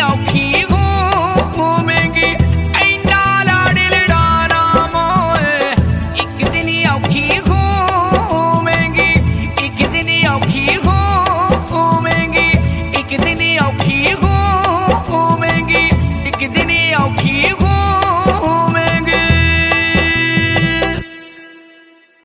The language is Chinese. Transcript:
I'll.